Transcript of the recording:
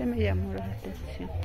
Este me llamó la atención.